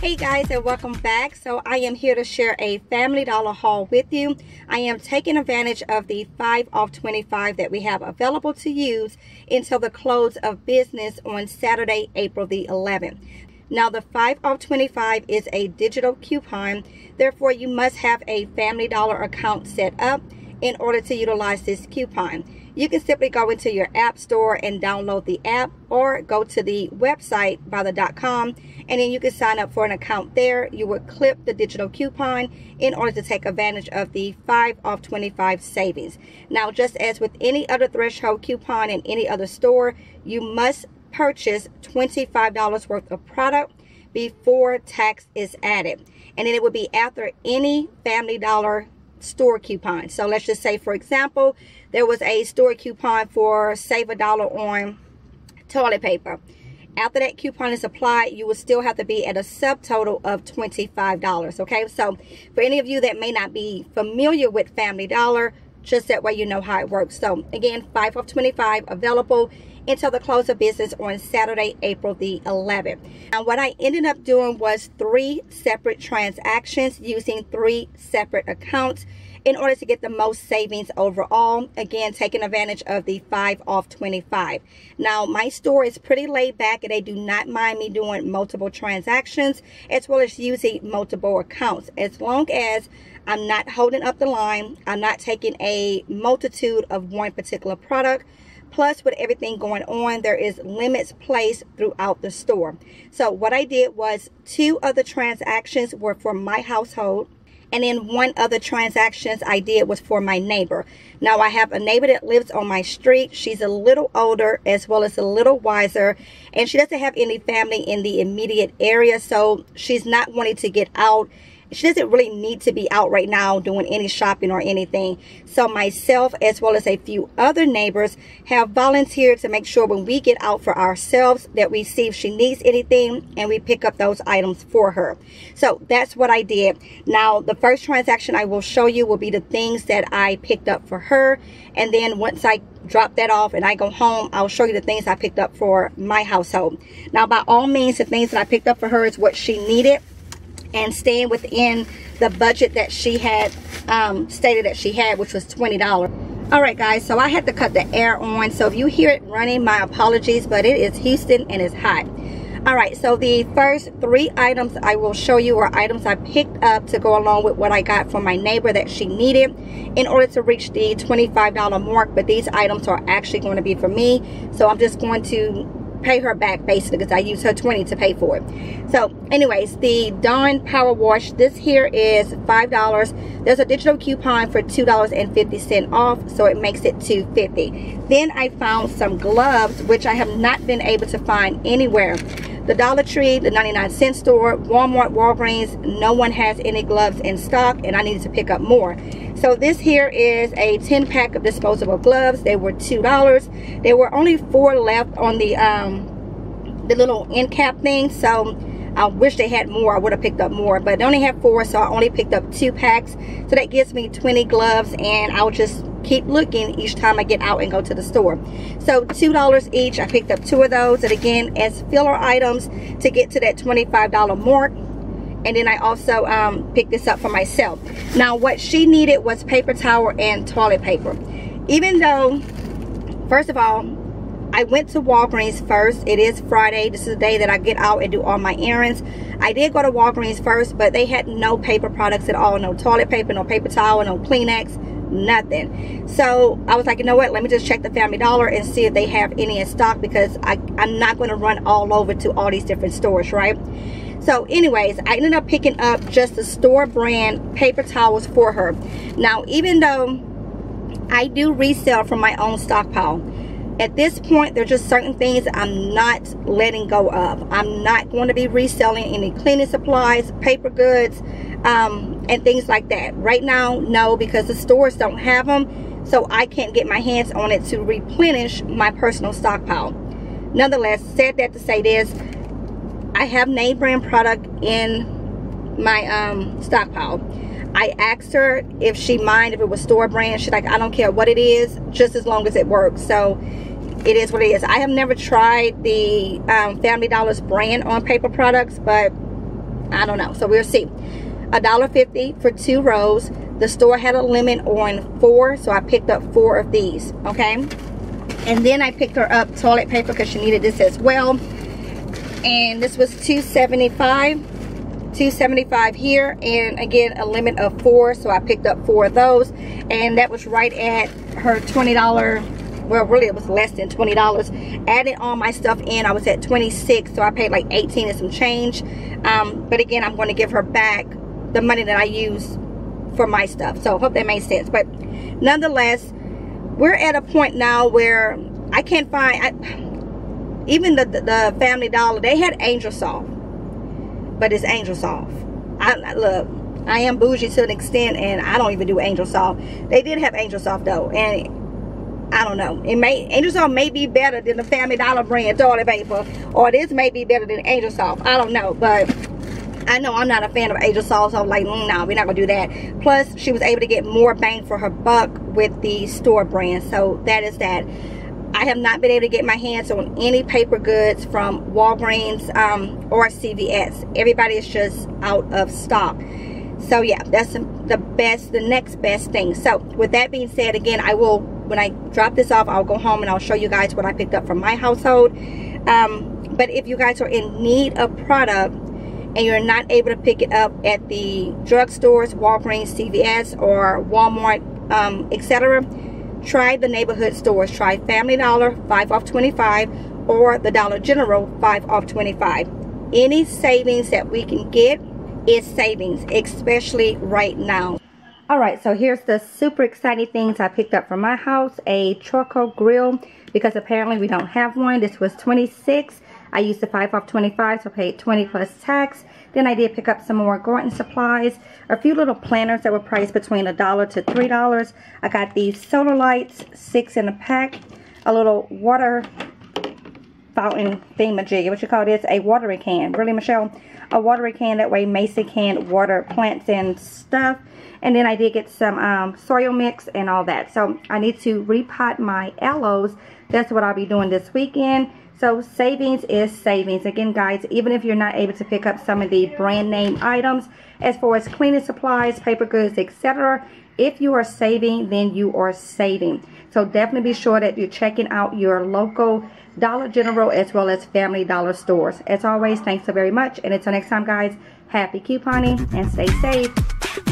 Hey guys and welcome back. So I am here to share a Family Dollar haul with you. I am taking advantage of the 5 off 25 that we have available to use until the close of business on Saturday, April the 11th. Now the 5 off 25 is a digital coupon. Therefore you must have a Family Dollar account set up in order to utilize this coupon. You can simply go into your app store and download the app or go to the website by the dot .com and then you can sign up for an account there. You would clip the digital coupon in order to take advantage of the 5 off 25 savings. Now just as with any other threshold coupon in any other store, you must purchase $25 worth of product before tax is added. And then it would be after any Family Dollar store coupon. So let's just say, for example, there was a store coupon for save a dollar on toilet paper. After that coupon is applied, you will still have to be at a subtotal of $25. Okay, so for any of you that may not be familiar with Family Dollar, just that way you know how it works. So again, 5 of 25 available until the close of business on Saturday, April the 11th. And what I ended up doing was three separate transactions using three separate accounts in order to get the most savings overall. Again, taking advantage of the 5 off 25. Now, my store is pretty laid back and they do not mind me doing multiple transactions as well as using multiple accounts. As long as I'm not holding up the line, I'm not taking a multitude of one particular product, Plus, with everything going on, there is limits placed throughout the store. So what I did was two other transactions were for my household. And then one other transactions I did was for my neighbor. Now I have a neighbor that lives on my street. She's a little older as well as a little wiser. And she doesn't have any family in the immediate area. So she's not wanting to get out she doesn't really need to be out right now doing any shopping or anything. So myself as well as a few other neighbors have volunteered to make sure when we get out for ourselves that we see if she needs anything and we pick up those items for her. So that's what I did. Now the first transaction I will show you will be the things that I picked up for her. And then once I drop that off and I go home, I'll show you the things I picked up for my household. Now by all means, the things that I picked up for her is what she needed and staying within the budget that she had um, stated that she had, which was $20. All right, guys, so I had to cut the air on. So if you hear it running, my apologies, but it is Houston and it's hot. All right, so the first three items I will show you are items I picked up to go along with what I got from my neighbor that she needed in order to reach the $25 mark. But these items are actually going to be for me. So I'm just going to pay her back basically because I used her 20 to pay for it. So anyways, the Dawn Power Wash, this here is $5. There's a digital coupon for $2.50 off, so it makes it $2.50. Then I found some gloves, which I have not been able to find anywhere. The Dollar Tree, the 99 cent store, Walmart, Walgreens, no one has any gloves in stock and I needed to pick up more. So this here is a 10 pack of disposable gloves. They were $2. There were only four left on the um, the little end cap thing. So I wish they had more. I would have picked up more. But they only have four, so I only picked up two packs. So that gives me 20 gloves. And I'll just keep looking each time I get out and go to the store. So $2 each. I picked up two of those. And again, as filler items to get to that $25 mark and then I also um, picked this up for myself. Now what she needed was paper towel and toilet paper. Even though, first of all, I went to Walgreens first. It is Friday. This is the day that I get out and do all my errands. I did go to Walgreens first, but they had no paper products at all. No toilet paper, no paper towel, no Kleenex, nothing. So I was like, you know what? Let me just check the Family Dollar and see if they have any in stock because I, I'm not going to run all over to all these different stores, right? So anyways, I ended up picking up just the store brand paper towels for her. Now, even though I do resell from my own stockpile, at this point, there's just certain things I'm not letting go of. I'm not going to be reselling any cleaning supplies, paper goods, um, and things like that. Right now, no, because the stores don't have them, so I can't get my hands on it to replenish my personal stockpile. Nonetheless, said that to say this, I have name brand product in my um, stockpile. I asked her if she mind if it was store brand. She's like, I don't care what it is, just as long as it works. So it is what it is. I have never tried the um, Family Dollar's brand on paper products, but I don't know. So we'll see. $1.50 for two rows. The store had a limit on four, so I picked up four of these, okay? And then I picked her up toilet paper because she needed this as well. And this was 275 275 here and again a limit of four so I picked up four of those and that was right at her $20 well really it was less than $20 adding all my stuff in I was at 26 so I paid like 18 and some change um, but again I'm going to give her back the money that I use for my stuff so I hope that makes sense but nonetheless we're at a point now where I can't find I, even the, the, the Family Dollar they had Angel Soft but it's Angel Soft. I look, I am bougie to an extent, and I don't even do Angel Soft. They did have Angel Soft though, and I don't know. It may Angel Soft may be better than the Family Dollar brand toilet paper, or this may be better than Angel Soft. I don't know, but I know I'm not a fan of Angel Soft, so I'm like, mm, no, we're not gonna do that. Plus, she was able to get more bang for her buck with the store brand, so that is that. I have not been able to get my hands on any paper goods from Walgreens um, or CVS. Everybody is just out of stock. So yeah, that's the best, the next best thing. So with that being said, again, I will, when I drop this off, I'll go home and I'll show you guys what I picked up from my household. Um, but if you guys are in need of product and you're not able to pick it up at the drugstores, Walgreens, CVS, or Walmart, um, etc., Try the neighborhood stores. Try Family Dollar, 5 off 25, or the Dollar General, 5 off 25. Any savings that we can get is savings, especially right now. Alright, so here's the super exciting things I picked up from my house. A charcoal grill, because apparently we don't have one. This was 26 I used the 5 off 25, so paid 20 plus tax. Then I did pick up some more garden supplies. A few little planters that were priced between a dollar to $3. I got these solar lights, six in a pack. A little water fountain thingamajig. What you call this? A watering can. Really, Michelle? A watering can. That way Macy can water plants and stuff. And then I did get some um, soil mix and all that. So I need to repot my aloes. That's what I'll be doing this weekend. So savings is savings. Again, guys, even if you're not able to pick up some of the brand name items, as far as cleaning supplies, paper goods, etc., if you are saving, then you are saving. So definitely be sure that you're checking out your local Dollar General as well as Family Dollar stores. As always, thanks so very much. And until next time, guys, happy couponing and stay safe.